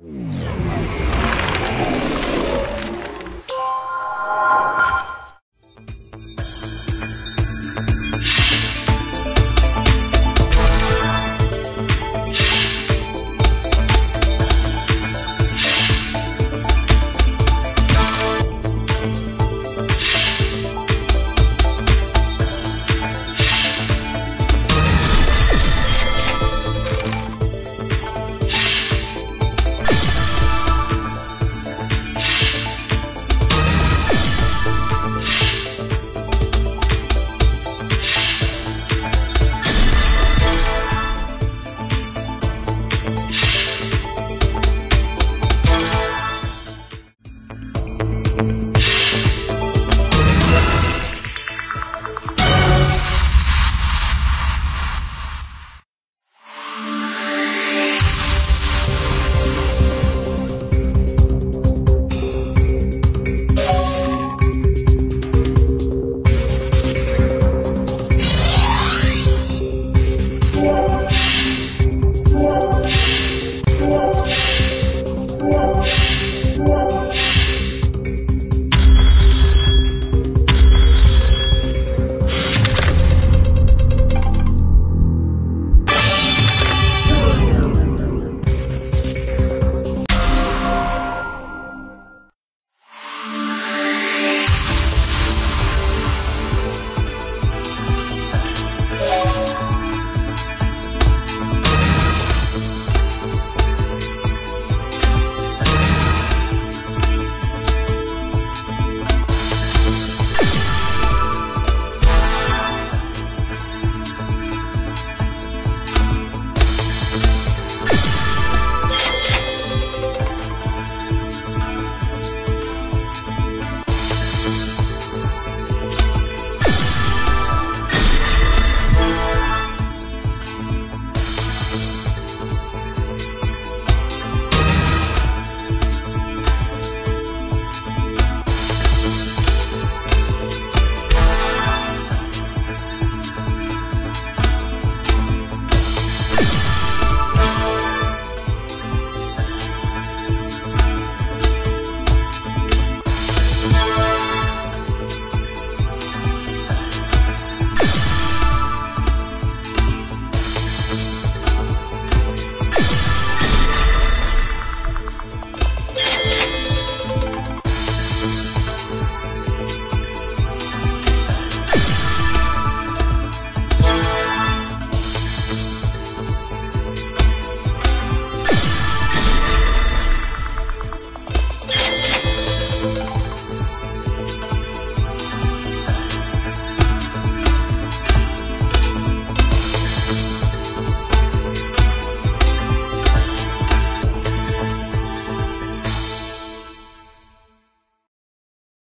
Mm.